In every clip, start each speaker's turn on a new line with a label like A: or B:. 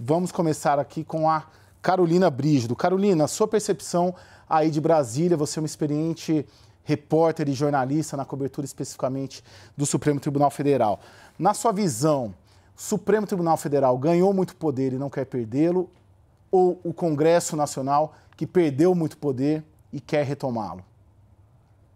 A: Vamos começar aqui com a Carolina Brígido. Carolina, sua percepção aí de Brasília, você é uma experiente repórter e jornalista na cobertura especificamente do Supremo Tribunal Federal. Na sua visão, o Supremo Tribunal Federal ganhou muito poder e não quer perdê-lo? Ou o Congresso Nacional, que perdeu muito poder e quer retomá-lo?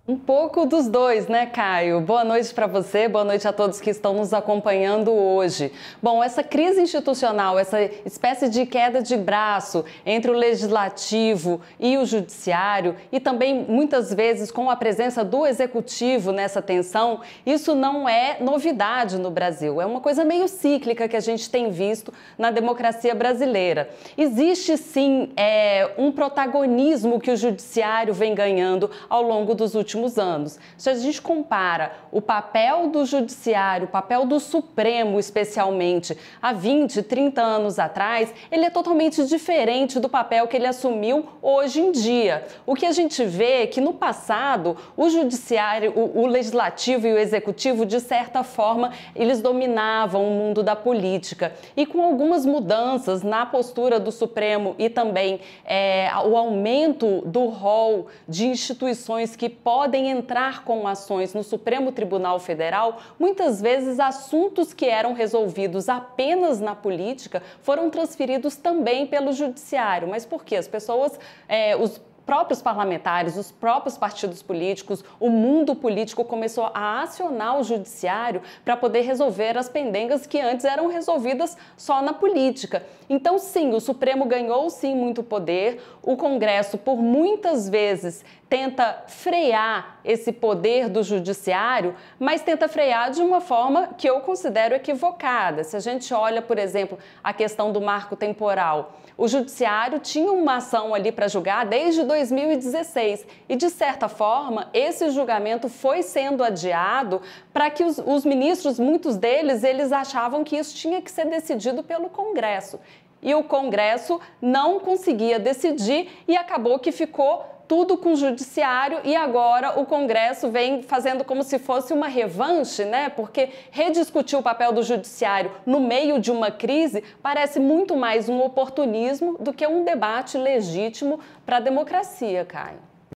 B: Um pouco dos dois, né, Caio? Boa noite para você, boa noite a todos que estão nos acompanhando hoje. Bom, essa crise institucional, essa espécie de queda de braço entre o legislativo e o judiciário, e também muitas vezes com a presença do executivo nessa tensão, isso não é novidade no Brasil. É uma coisa meio cíclica que a gente tem visto na democracia brasileira. Existe sim é, um protagonismo que o judiciário vem ganhando ao longo dos últimos últimos anos. Se a gente compara o papel do judiciário, o papel do Supremo, especialmente, há 20, 30 anos atrás, ele é totalmente diferente do papel que ele assumiu hoje em dia. O que a gente vê é que no passado, o judiciário, o, o legislativo e o executivo, de certa forma, eles dominavam o mundo da política. E com algumas mudanças na postura do Supremo e também é, o aumento do rol de instituições que podem podem entrar com ações no Supremo Tribunal Federal, muitas vezes assuntos que eram resolvidos apenas na política foram transferidos também pelo judiciário. Mas por quê? As pessoas, é, os próprios parlamentares, os próprios partidos políticos, o mundo político começou a acionar o judiciário para poder resolver as pendengas que antes eram resolvidas só na política. Então, sim, o Supremo ganhou sim muito poder, o Congresso, por muitas vezes, tenta frear esse poder do judiciário, mas tenta frear de uma forma que eu considero equivocada. Se a gente olha, por exemplo, a questão do marco temporal, o judiciário tinha uma ação ali para julgar desde 2016 e, de certa forma, esse julgamento foi sendo adiado para que os, os ministros, muitos deles, eles achavam que isso tinha que ser decidido pelo Congresso e o Congresso não conseguia decidir e acabou que ficou tudo com o judiciário e agora o Congresso vem fazendo como se fosse uma revanche, né? Porque rediscutir o papel do judiciário no meio de uma crise parece muito mais um oportunismo do que um debate legítimo para a democracia, Caio.